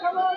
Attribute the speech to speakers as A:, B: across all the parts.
A: Come on.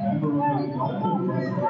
B: Member of the Golden West.